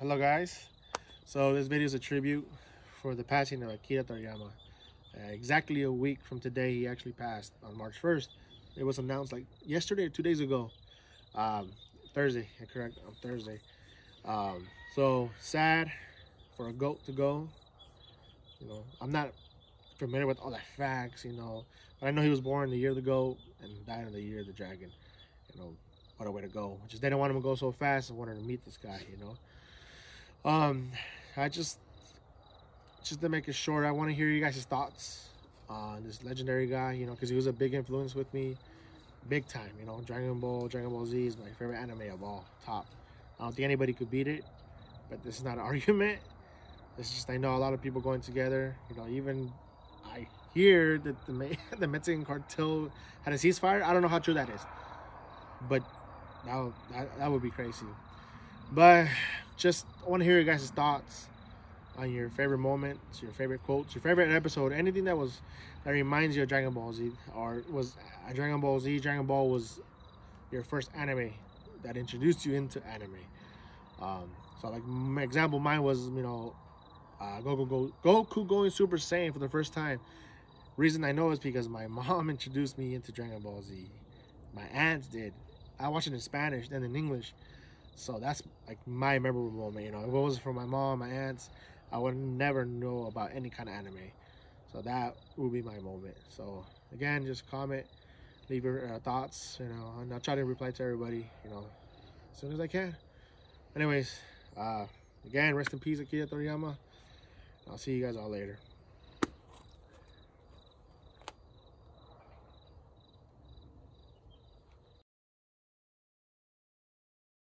Hello guys. So this video is a tribute for the passing of Akira Toriyama. Uh, exactly a week from today, he actually passed on March 1st. It was announced like yesterday or two days ago. Um, Thursday, correct, on Thursday. Um, so sad for a goat to go. You know, I'm not familiar with all the facts, you know, but I know he was born the year of the goat and died in the year of the dragon. You know, what a way to go. Just they didn't want him to go so fast. I wanted to meet this guy, you know. Um, I just, just to make it short, I want to hear you guys' thoughts on this legendary guy, you know, because he was a big influence with me, big time, you know. Dragon Ball, Dragon Ball Z is my favorite anime of all, top. I don't think anybody could beat it, but this is not an argument. It's just I know a lot of people going together, you know, even I hear that the the Mexican cartel had a ceasefire. I don't know how true that is, but that that, that would be crazy. But just I want to hear your guys' thoughts on your favorite moments, your favorite quotes, your favorite episode, anything that was that reminds you of Dragon Ball Z, or was uh, Dragon Ball Z. Dragon Ball was your first anime that introduced you into anime. Um, so like my example, mine was you know, uh, Goku go, Goku going Super Saiyan for the first time. Reason I know is because my mom introduced me into Dragon Ball Z. My aunts did. I watched it in Spanish, then in English. So that's like my memorable moment. You know, if it wasn't for my mom, my aunts, I would never know about any kind of anime. So that would be my moment. So again, just comment, leave your uh, thoughts. You know, and I'll try to reply to everybody. You know, as soon as I can. Anyways, uh, again, rest in peace, Akira Toriyama. I'll see you guys all later.